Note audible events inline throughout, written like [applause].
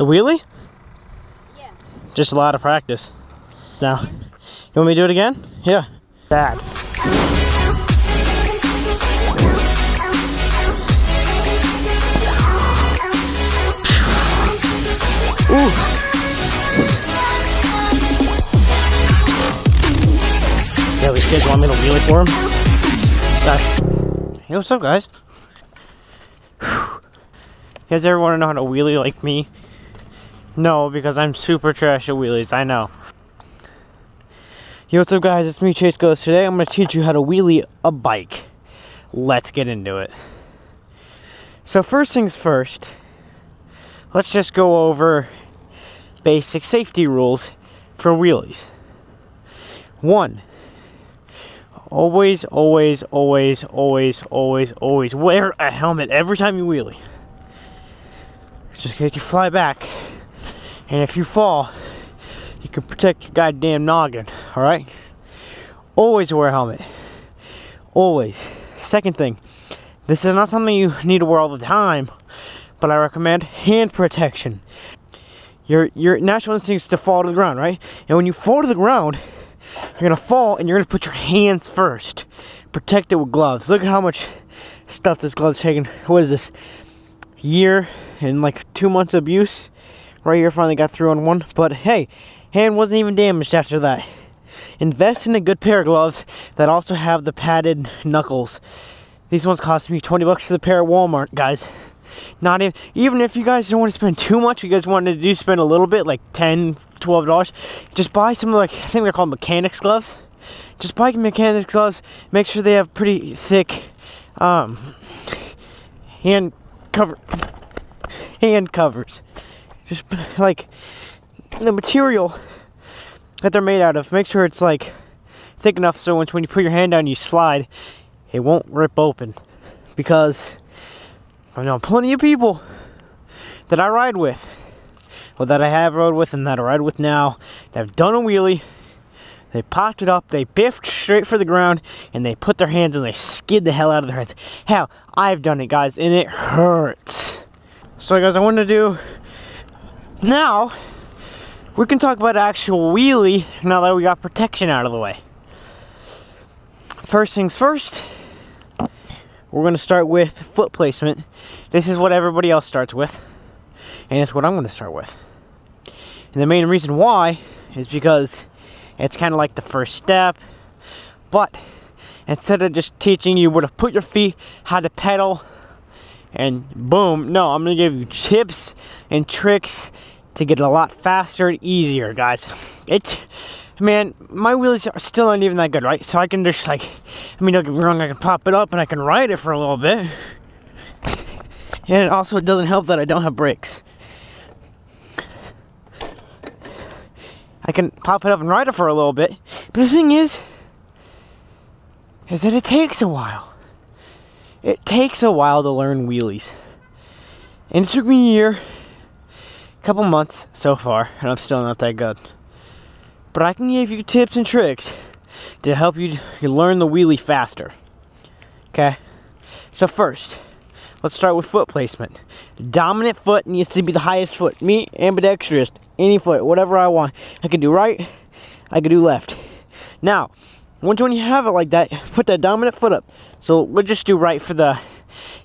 The wheelie? Yeah. Just a lot of practice. Now, you want me to do it again? Yeah. Bad. Ooh. Yeah, these kids want me to wheelie for them. Uh, hey, what's up, guys? You guys ever want to know how to wheelie like me? No, because I'm super trash at wheelies, I know. Yo, what's up guys, it's me, Chase Goes. Today I'm going to teach you how to wheelie a bike. Let's get into it. So first things first, let's just go over basic safety rules for wheelies. One, always, always, always, always, always, always wear a helmet every time you wheelie. Just in case you fly back. And if you fall, you can protect your goddamn noggin, alright? Always wear a helmet. Always. Second thing, this is not something you need to wear all the time, but I recommend hand protection. Your your natural instinct is to fall to the ground, right? And when you fall to the ground, you're gonna fall and you're gonna put your hands first. Protect it with gloves. Look at how much stuff this glove's taken. What is this? Year and like two months of abuse. Right here finally got through on one. But hey, hand wasn't even damaged after that. Invest in a good pair of gloves that also have the padded knuckles. These ones cost me 20 bucks for the pair at Walmart, guys. Not even, even if you guys don't want to spend too much, you guys want to do spend a little bit, like 10 $12, just buy some like, I think they're called mechanics gloves. Just buy mechanics gloves, make sure they have pretty thick um, hand cover, hand covers. Just [laughs] like the material that they're made out of, make sure it's like thick enough so when, when you put your hand down you slide, it won't rip open. Because I know plenty of people that I ride with, or that I have rode with and that I ride with now, that have done a wheelie, they popped it up, they biffed straight for the ground, and they put their hands and they skid the hell out of their hands. Hell, I've done it, guys, and it hurts. So, guys, I want to do now. We can talk about actual wheelie now that we got protection out of the way. First things first, we're going to start with foot placement. This is what everybody else starts with, and it's what I'm going to start with. And the main reason why is because it's kind of like the first step, but instead of just teaching you where to put your feet, how to pedal, and boom, no, I'm going to give you tips and tricks to get it a lot faster and easier, guys. It's, man, my wheels are still not even that good, right? So I can just like, I mean, don't get me wrong, I can pop it up and I can ride it for a little bit. And also, it doesn't help that I don't have brakes. I can pop it up and ride it for a little bit. But the thing is, is that it takes a while. It takes a while to learn wheelies. And it took me a year couple months so far, and I'm still not that good. But I can give you tips and tricks to help you, learn the wheelie faster. Okay? So, first, let's start with foot placement. Dominant foot needs to be the highest foot. Me, ambidextrous, any foot, whatever I want. I can do right, I can do left. Now, once when you have it like that, put that dominant foot up. So, we'll just do right for the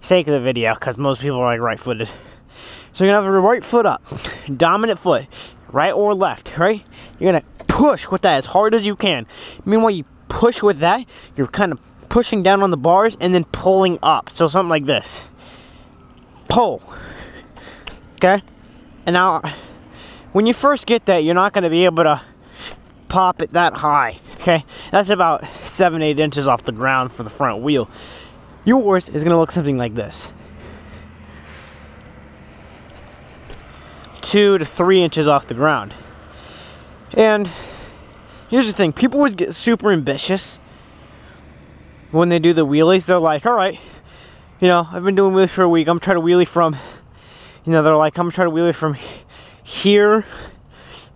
sake of the video, because most people are like right footed. So you're gonna have your right foot up, dominant foot, right or left, right? You're gonna push with that as hard as you can. Meanwhile, you push with that, you're kind of pushing down on the bars and then pulling up. So something like this. Pull. Okay? And now, when you first get that, you're not gonna be able to pop it that high. Okay? That's about seven, eight inches off the ground for the front wheel. Yours is gonna look something like this. Two to three inches off the ground. And here's the thing people always get super ambitious when they do the wheelies. They're like, all right, you know, I've been doing wheelies for a week. I'm trying to wheelie from, you know, they're like, I'm trying to wheelie from here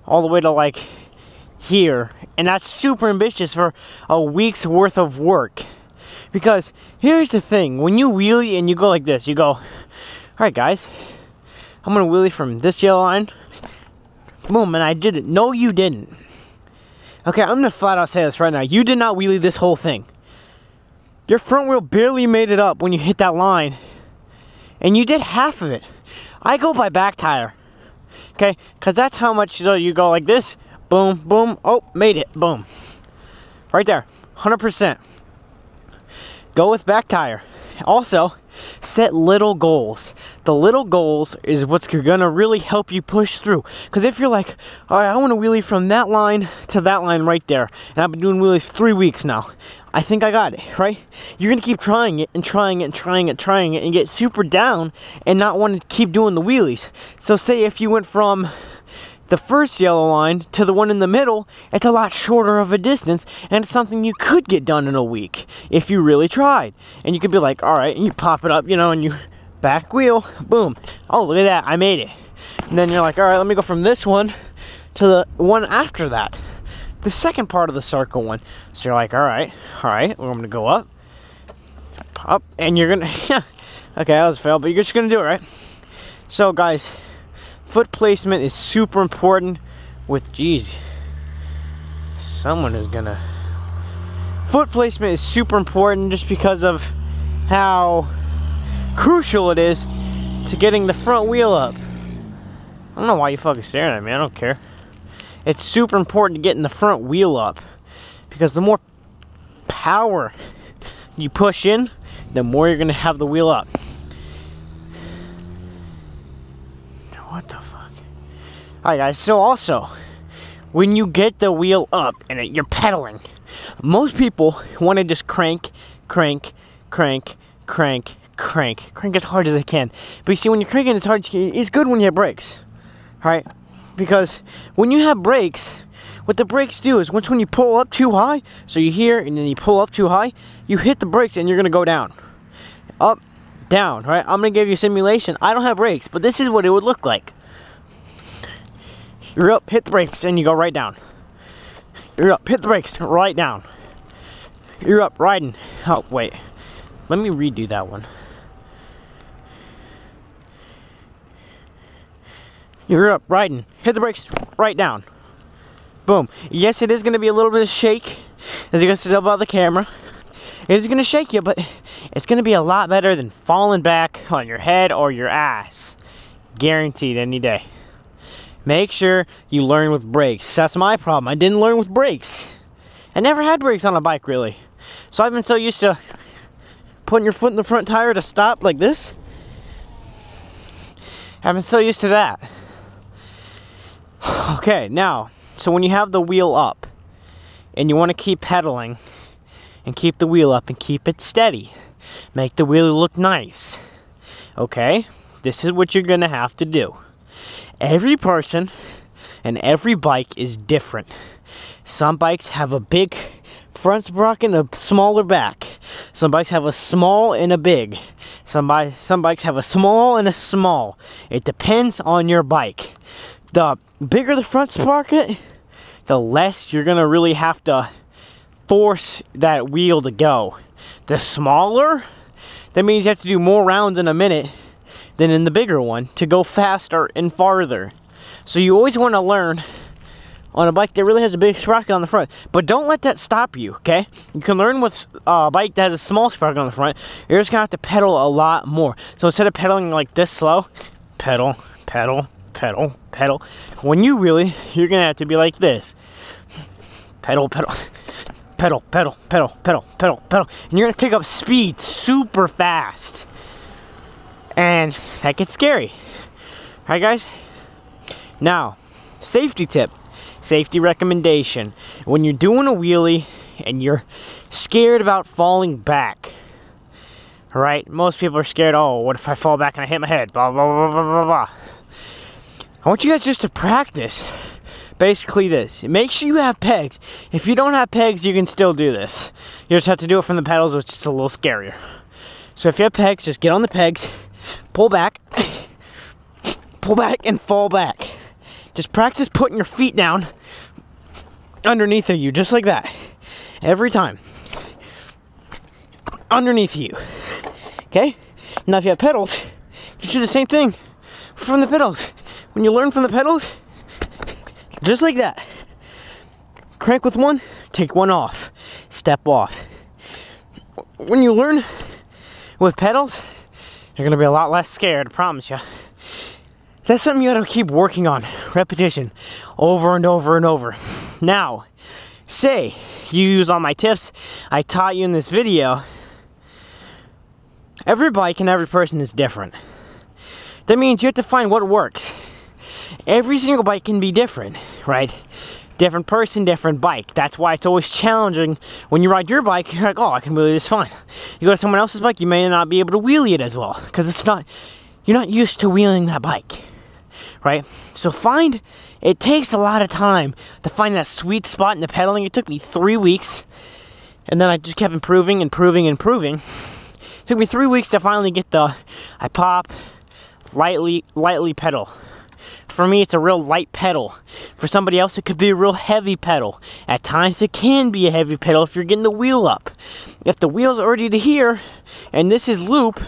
all the way to like here. And that's super ambitious for a week's worth of work. Because here's the thing when you wheelie and you go like this, you go, all right, guys, I'm gonna wheelie from this yellow line. Boom, and I did it. No, you didn't. Okay, I'm gonna flat out say this right now. You did not wheelie this whole thing. Your front wheel barely made it up when you hit that line. And you did half of it. I go by back tire. Okay? Because that's how much you go like this. Boom, boom. Oh, made it. Boom. Right there. 100%. Go with back tire. Also, set little goals. The little goals is what's gonna really help you push through. Because if you're like, all right, I want to wheelie from that line to that line right there, and I've been doing wheelies three weeks now, I think I got it, right? You're gonna keep trying it and trying it and trying it, and trying it, and get super down and not want to keep doing the wheelies. So, say if you went from the first yellow line to the one in the middle, it's a lot shorter of a distance, and it's something you could get done in a week if you really tried. And you could be like, all right, and you pop it up, you know, and you [laughs] back wheel, boom. Oh, look at that, I made it. And then you're like, all right, let me go from this one to the one after that. The second part of the circle one. So you're like, all right, all right, well, I'm gonna go up, up, and you're gonna, [laughs] yeah, okay, that was a fail, but you're just gonna do it, right? So, guys, Foot placement is super important with, geez, someone is gonna. Foot placement is super important just because of how crucial it is to getting the front wheel up. I don't know why you fucking staring at me, I don't care. It's super important to getting the front wheel up because the more power you push in, the more you're gonna have the wheel up. What the fuck? Alright, guys, so also, when you get the wheel up and it, you're pedaling, most people want to just crank, crank, crank, crank, crank, crank as hard as they can. But you see, when you're cranking as hard as you can, it's good when you have brakes, right? Because when you have brakes, what the brakes do is once when you pull up too high, so you hear and then you pull up too high, you hit the brakes and you're gonna go down. Up, down, right? I'm gonna give you a simulation. I don't have brakes, but this is what it would look like. You're up, hit the brakes, and you go right down. You're up, hit the brakes, right down. You're up, riding. Oh, wait. Let me redo that one. You're up, riding. Hit the brakes, right down. Boom. Yes, it is going to be a little bit of shake as you can see above the camera. It's going to shake you, but it's going to be a lot better than falling back on your head or your ass. Guaranteed any day. Make sure you learn with brakes. That's my problem. I didn't learn with brakes. I never had brakes on a bike, really. So I've been so used to putting your foot in the front tire to stop like this. I've been so used to that. [sighs] Okay, now, so when you have the wheel up and you want to keep pedaling, and keep the wheel up and keep it steady. Make the wheel look nice. Okay? This is what you're going to have to do. Every person and every bike is different. Some bikes have a big front sprocket and a smaller back. Some bikes have a small and a big. Some, bi- some bikes have a small and a small. It depends on your bike. The bigger the front sprocket, the less you're going to really have to force that wheel to go. The smaller, that means you have to do more rounds in a minute than in the bigger one to go faster and farther. So you always want to learn on a bike that really has a big sprocket on the front. But don't let that stop you, okay? You can learn with a bike that has a small sprocket on the front. You're just going to have to pedal a lot more. So instead of pedaling like this slow, pedal, pedal, pedal, pedal. When you really, you're going to have to be like this. Pedal, pedal pedal, pedal, pedal, pedal, pedal, pedal, and you're gonna pick up speed super fast. And that gets scary. Alright, guys? Now, safety tip, safety recommendation. When you're doing a wheelie and you're scared about falling back, alright? Most people are scared, oh, what if I fall back and I hit my head? Blah, blah, blah, blah, blah, blah. I want you guys just to practice basically this. Make sure you have pegs. If you don't have pegs, you can still do this. You just have to do it from the pedals, which is a little scarier. So if you have pegs, just get on the pegs, pull back, pull back, and fall back. Just practice putting your feet down underneath of you, just like that. Every time. Underneath you. Okay? Now if you have pedals, just do the same thing. from the pedals. When you learn from the pedals, just like that. Crank with one, take one off, step off. When you learn with pedals, you're gonna be a lot less scared, I promise you. That's something you gotta keep working on. Repetition. Over and over and over. Now, say you use all my tips I taught you in this video. Every bike and every person is different. That means you have to find what works. Every single bike can be different, right? Different person, different bike. That's why it's always challenging when you ride your bike. You're like, oh, I can wheelie this fine. You go to someone else's bike, you may not be able to wheelie it as well because it's not. You're not used to wheeling that bike, right? So find. It takes a lot of time to find that sweet spot in the pedaling. It took me three weeks, and then I just kept improving, improving, improving. It took me three weeks to finally get the. I pop, lightly, lightly pedal for me, it's a real light pedal. For somebody else, it could be a real heavy pedal. At times, it can be a heavy pedal if you're getting the wheel up. If the wheel's already to here, and this is loop,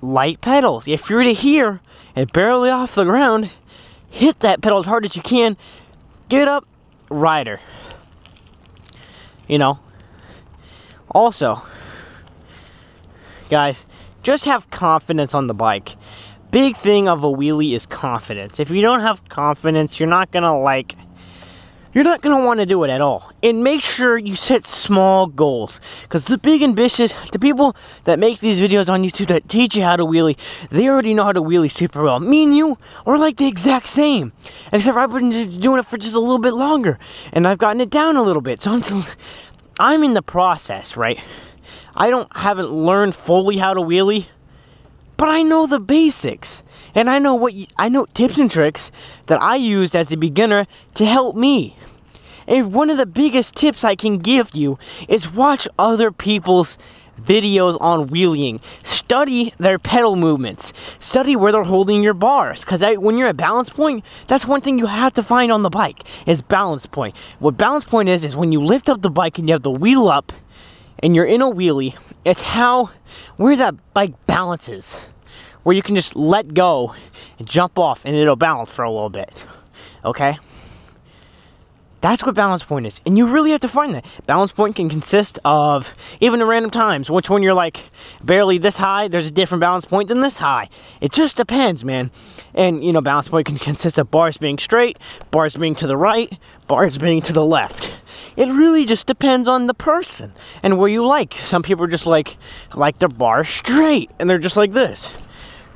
light pedals. If you're to here and barely off the ground, hit that pedal as hard as you can. Get up, rider. You know. Also, guys, just have confidence on the bike big thing of a wheelie is confidence. If you don't have confidence, you're not gonna like you're not going to want to do it at all. And make sure you set small goals. Because the big ambitious, the people that make these videos on YouTube that teach you how to wheelie, they already know how to wheelie super well. Me and you are like the exact same. Except I've been doing it for just a little bit longer. And I've gotten it down a little bit. So I'm, I'm in the process, right? I don't haven't learned fully how to wheelie but I know the basics. And I know what you, I know tips and tricks that I used as a beginner to help me. And one of the biggest tips I can give you is watch other people's videos on wheeling. Study their pedal movements. Study where they're holding your bars. Because when you're at balance point, that's one thing you have to find on the bike is balance point. What balance point is, is when you lift up the bike and you have the wheel up and you're in a wheelie, it's how, where that bike balances where you can just let go and jump off and it'll balance for a little bit. Okay? That's what balance point is. And you really have to find that. Balance point can consist of, even at random times, which when you're like barely this high, there's a different balance point than this high. It just depends, man. And, you know, balance point can consist of bars being straight, bars being to the right, bars being to the left. It really just depends on the person and where you like. Some people are just like, like their bar straight, and they're just like this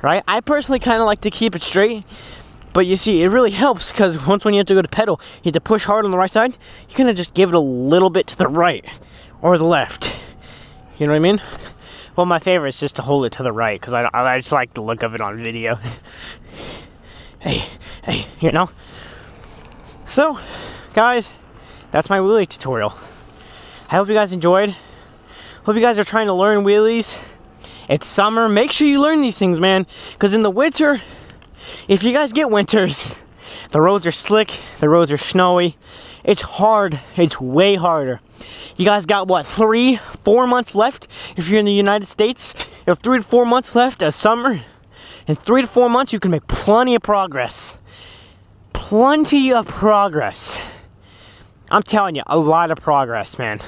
right? I personally kind of like to keep it straight, but you see, it really helps because [laughs] once when you have to go to pedal, you have to push hard on the right side, you kind of just give it a little bit to the right or the left. You know what I mean? Well, my favorite is just to hold it to the right because I, I just like the look of it on video. [laughs] hey, hey, you know? So, guys, that's my wheelie tutorial. I hope you guys enjoyed. Hope you guys are trying to learn wheelies. It's summer. Make sure you learn these things, man. Because in the winter, if you guys get winters, [laughs] the roads are slick, the roads are snowy. It's hard. It's way harder. You guys got what, three, four months left if you're in the United States? You have three to four months left of summer. In three to four months, you can make plenty of progress. Plenty of progress. I'm telling you, a lot of progress, man.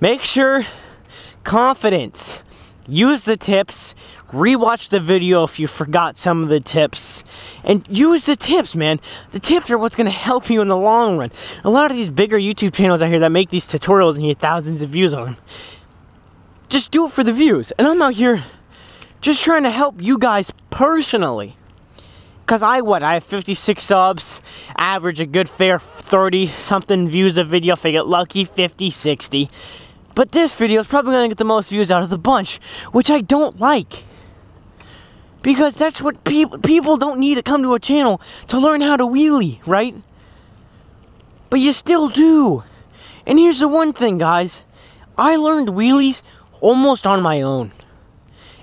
Make sure confidence use the tips, rewatch the video if you forgot some of the tips, and use the tips, man. The tips are what's going to help you in the long run. A lot of these bigger YouTube channels out here that make these tutorials and get thousands of views on them, just do it for the views. And I'm out here just trying to help you guys personally. Cause I what I have 56 subs, average a good fair 30 something views a video if I get lucky 50, 60. But this video is probably going to get the most views out of the bunch, which I don't like. Because that's what people people don't need to come to a channel to learn how to wheelie, right? But you still do. And here's the one thing, guys. I learned wheelies almost on my own.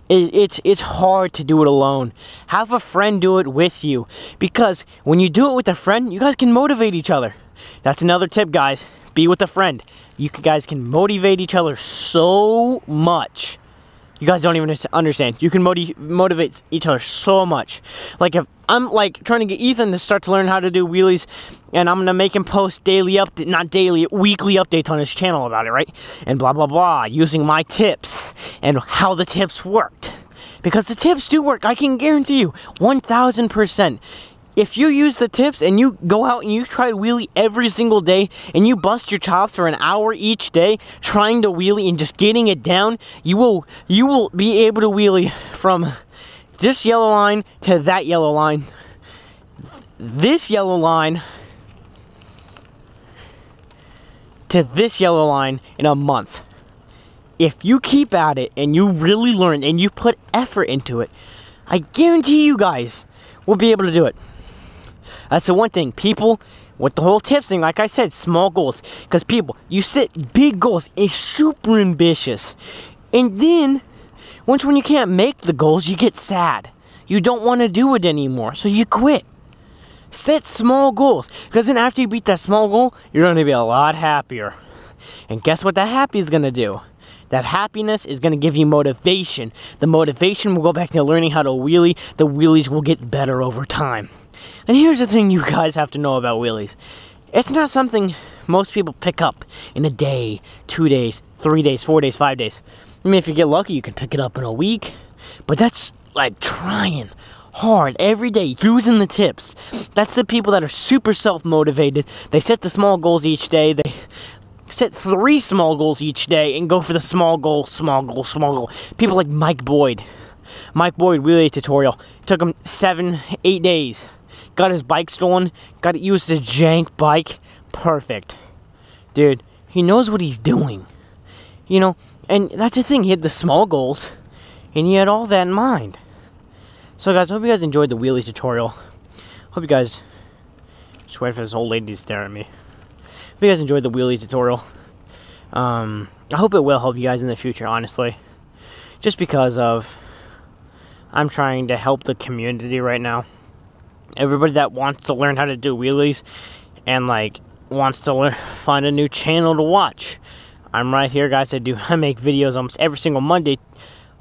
It, it's it's hard to do it alone. Have a friend do it with you because when you do it with a friend, you guys can motivate each other. That's another tip, guys be with a friend. You guys can motivate each other so much You guys don't even understand. You can motiv motivate each other so much. Like if I'm like trying to get Ethan to start to learn how to do wheelies, and I'm gonna make him post daily update, not daily, weekly updates on his channel about it, right? And blah blah blah, using my tips and how the tips worked. Because the tips do work, I can guarantee you, 1000% if you use the tips and you go out and you try wheelie every single day and you bust your chops for an hour each day trying to wheelie and just getting it down, you will you will be able to wheelie from this yellow line to that yellow line. This yellow line to this yellow line in a month. If you keep at it and you really learn and you put effort into it, I guarantee you guys will be able to do it. That's the one thing. People, with the whole tips thing, like I said, small goals. Because people, you set big goals, it's super ambitious. And then, once when you can't make the goals, you get sad. You don't want to do it anymore, so you quit. Set small goals. Because then after you beat that small goal, you're going to be a lot happier. And guess what that happy is going to do? That happiness is going to give you motivation. The motivation will go back to learning how to wheelie. The wheelies will get better over time. And here's the thing you [laughs] guys have to know about wheelies. It's not something most people pick up in a day, two days, three days, four days, five days. I mean, if you get lucky, you can pick it up in a week. But that's like trying hard every day, using the tips. That's the people that are super self-motivated. They set the small goals each day. They set three small goals each day and go for the small goal, small goal, small goal. People like Mike Boyd. Mike Boyd wheelie tutorial. It took him seven, eight days got his bike stolen, got used his jank bike. Perfect. Dude, he knows what he's doing. You know, and that's the thing, he had the small goals, and he had all that in mind. So guys, I hope you guys enjoyed the wheelies tutorial. Hope you guys just wait for this old lady to stare at me. Hope you guys enjoyed the wheelies tutorial. Um, I hope it will help you guys in the future, honestly. Just because of I'm trying to help the community right now everybody that wants to learn how to do wheelies and like wants to learn, find a new channel to watch. I'm right here, guys. I do [laughs] I make videos almost every single Monday,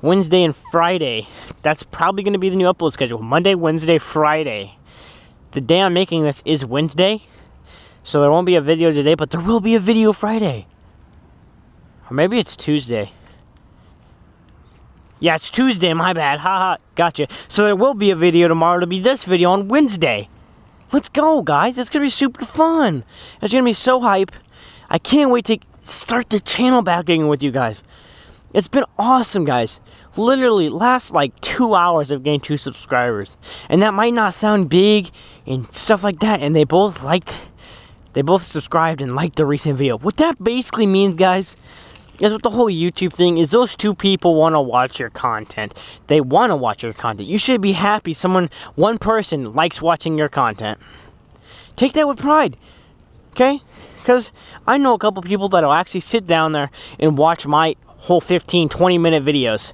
Wednesday, and Friday. That's probably going to be the new upload schedule. Monday, Wednesday, Friday. The day I'm making this is Wednesday, so there won't be a video today, but there will be a video Friday. Or maybe it's Tuesday. Yeah, it's Tuesday, my bad. Haha, gotcha. So there will be a video tomorrow to be this video on Wednesday. Let's go, guys. It's going to be super fun. It's going to be so hype. I can't wait to start the channel back again with you guys. It's been awesome, guys. Literally, last like two hours I've gained two subscribers. And that might not sound big and stuff like that. And they both liked, they both subscribed and liked the recent video. What that basically means, guys, is what the whole YouTube thing is those two people want to watch your content. They want to watch your content. You should be happy someone, one person, likes watching your content. Take that with pride. Okay? Because I know a couple people that'll actually sit down there and watch my whole 15, 20 minute videos.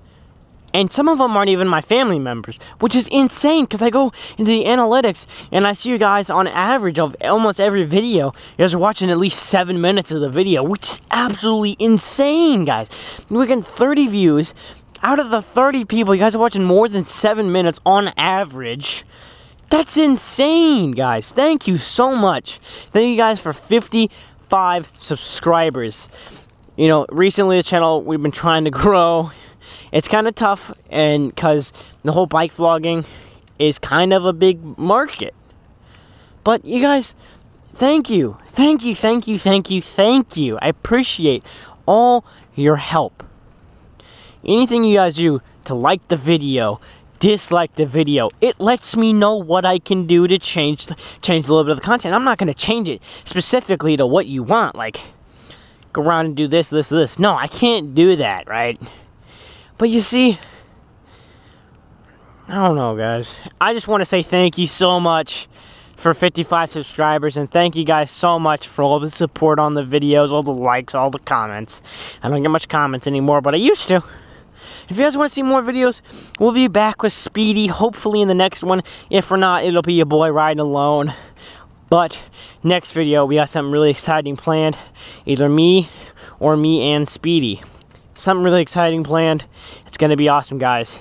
And some of them aren't even my family members, which is insane because I go into the analytics and I see you guys on average of almost every video, you guys are watching at least seven minutes of the video, which is absolutely insane, guys. We're getting 30 views. Out of the 30 people, you guys are watching more than seven minutes on average. That's insane, guys. Thank you so much. Thank you guys for 55 subscribers. You know, recently the channel, we've been trying to [laughs] grow it's kind of tough, and because the whole bike vlogging is kind of a big market. But you guys, thank you, thank you, thank you, thank you, thank you. I appreciate all your help. Anything you guys do to like the video, dislike the video. It lets me know what I can do to change the, change a little bit of the content. I'm not going to change it specifically to what you want, like go around and do this, this, this. No, I can't do that, right? But you see, I don't know, guys. I just want to say thank you so much for 55 subscribers and thank you guys so much for all the support on the videos, all the likes, all the comments. I don't get much comments anymore, but I used to. If you guys want to see more videos, we'll be back with Speedy, hopefully in the next one. If we're not, it'll be a boy riding alone. But next video, we got something really exciting planned. Either me or me and Speedy something really exciting planned It's gonna be awesome, guys.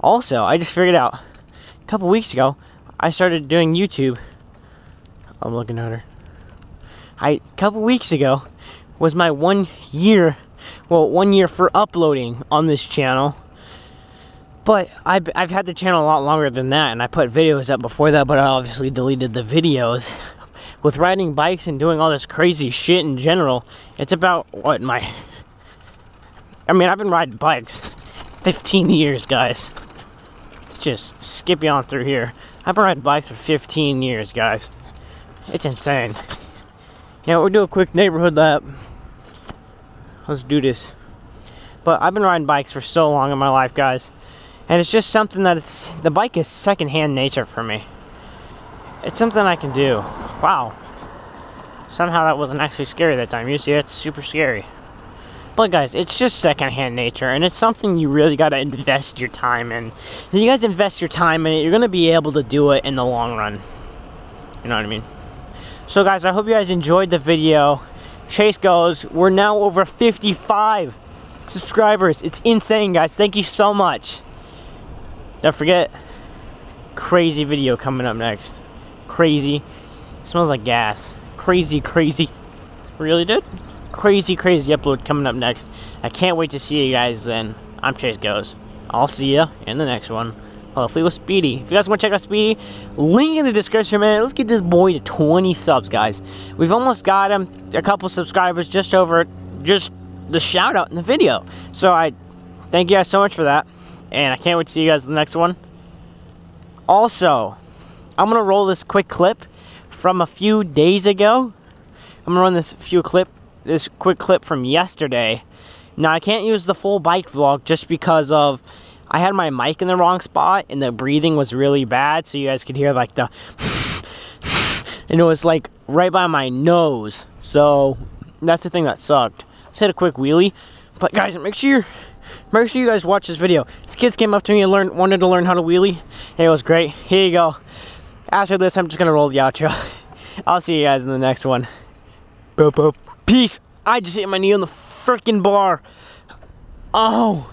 Also, I just figured out a couple weeks ago, I started doing YouTube. I'm looking at her. I a couple weeks ago was my one year, well, one year for uploading on this channel. But I've, I've had the channel a lot longer than that, and I put videos up before that, but I obviously deleted the videos. With riding bikes and doing all this crazy shit in general, it's about, what, my... I mean, I've been riding bikes 15 years, guys. Just skip you on through here. I've been riding bikes for 15 years, guys. It's insane. Yeah, we'll do a quick neighborhood lap. Let's do this. But I've been riding bikes for so long in my life, guys. And it's just something that it's the bike is secondhand nature for me. It's something I can do. Wow. Somehow that wasn't actually scary that time. Usually it's super scary. But guys, it's just secondhand nature, and it's something you really got to invest your time in. If you guys invest your time in it, you're to be able to do it in the long run. You know what I mean? So guys, I hope you guys enjoyed the video. Chase goes. We're now over 55 subscribers. It's insane, guys. Thank you so much. Don't forget, crazy video coming up next. Crazy. Smells like gas. Crazy, crazy. Really did? Crazy, crazy upload coming up next. I can't wait to see you guys then. I'm Chase Goes. I'll see you in the next one. Hopefully with Speedy. If you guys want to check out Speedy, link in the description, man. Let's get this boy to 20 subs, guys. We've almost got him a couple subscribers just over just the shout out in the video. So I thank you guys so much for that. And I can't wait to see you guys in the next one. Also, I'm going to roll this quick clip from a few days ago. I'm going to run this few clip, this quick clip from yesterday. Now, I can't use the full bike vlog just because of I had my mic in the wrong spot and the breathing was really bad, so you guys could hear like the [laughs] and it was like right by my nose. So that's the thing that sucked. Let's hit a quick wheelie. But guys, make sure Make sure you guys watch this video. This kids came up to me and learned, wanted to learn how to wheelie. It was great. Here you go. After this, I'm just going to roll the outro. [laughs] I'll see you guys in the next one. Peace. I just hit my knee on the freaking bar. Oh.